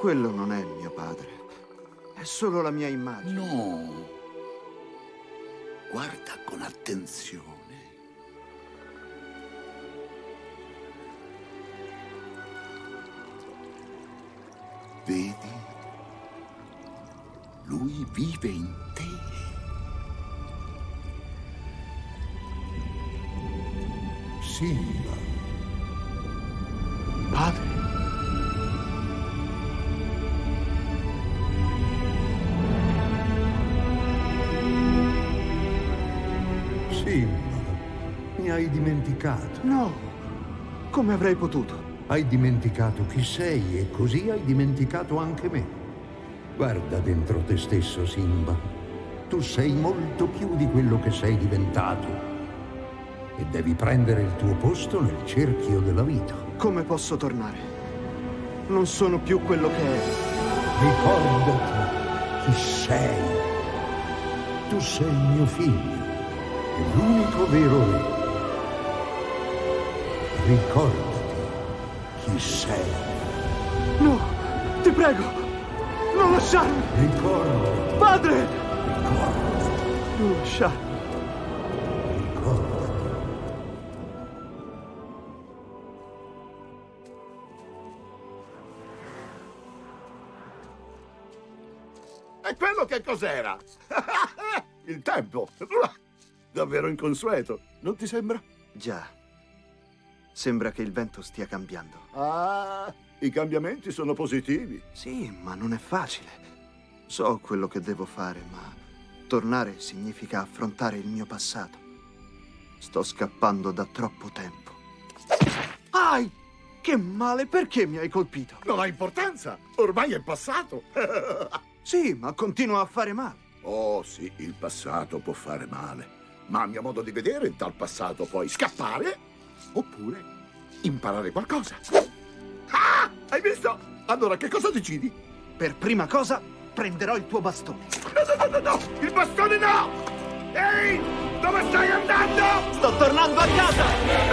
Quello non è mio padre. È solo la mia immagine. No. Guarda con attenzione. Vedi? Lui vive in te. Simba. Padre? Simba, mi hai dimenticato. No! Come avrei potuto? Hai dimenticato chi sei e così hai dimenticato anche me. Guarda dentro te stesso, Simba. Tu sei molto più di quello che sei diventato. E devi prendere il tuo posto nel cerchio della vita. Come posso tornare? Non sono più quello che ero. Ricordati chi sei. Tu sei mio figlio l'unico vero re. Ricordati chi sei. No! Ti prego! Non lasciarmi! Ricordati, Padre! ricordati, Non lasciarmi! ricordati. E quello che cos'era? Il tempo. Davvero inconsueto, non ti sembra? Già. Sembra che il vento stia cambiando. Ah, i cambiamenti sono positivi. Sì, ma non è facile. So quello che devo fare, ma tornare significa affrontare il mio passato. Sto scappando da troppo tempo. Ai! Che male, perché mi hai colpito? Non ha importanza, ormai è passato. Sì, ma continua a fare male. oh sì, il passato può fare male, ma a mio modo di vedere dal passato puoi scappare oppure imparare qualcosa. Ah, hai visto? Allora che cosa decidi? Per prima cosa, prenderò il tuo bastone. No, no, no, no, no, il bastone no! Ehi, dove stai andando? Sto tornando a casa!